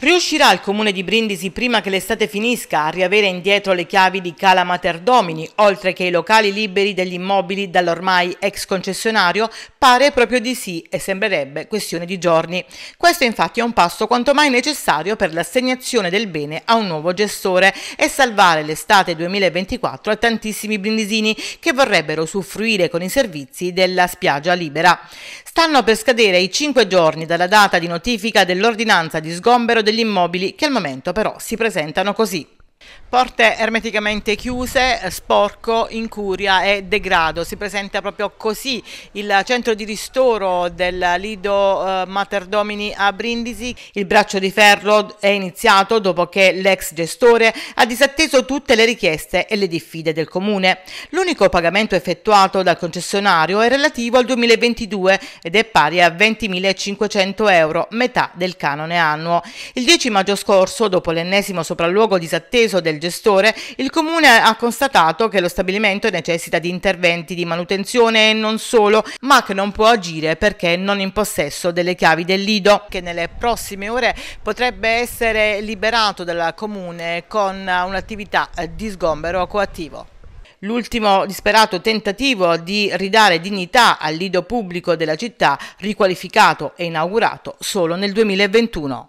Riuscirà il comune di Brindisi prima che l'estate finisca a riavere indietro le chiavi di Cala Mater oltre che i locali liberi degli immobili dall'ormai ex concessionario? Pare proprio di sì e sembrerebbe questione di giorni. Questo infatti è un passo quanto mai necessario per l'assegnazione del bene a un nuovo gestore e salvare l'estate 2024 a tantissimi brindisini che vorrebbero usufruire con i servizi della spiaggia libera. Stanno per scadere i cinque giorni dalla data di notifica dell'ordinanza di sgombero degli immobili che al momento però si presentano così. Porte ermeticamente chiuse, sporco, incuria e degrado. Si presenta proprio così il centro di ristoro del Lido eh, Mater Domini a Brindisi. Il braccio di ferro è iniziato dopo che l'ex gestore ha disatteso tutte le richieste e le diffide del comune. L'unico pagamento effettuato dal concessionario è relativo al 2022 ed è pari a 20.500 euro, metà del canone annuo. Il 10 maggio scorso, dopo l'ennesimo sopralluogo disatteso del gestore, il comune ha constatato che lo stabilimento necessita di interventi di manutenzione e non solo, ma che non può agire perché non in possesso delle chiavi del lido, che nelle prossime ore potrebbe essere liberato dal comune con un'attività di sgombero coattivo. L'ultimo disperato tentativo di ridare dignità al lido pubblico della città, riqualificato e inaugurato solo nel 2021.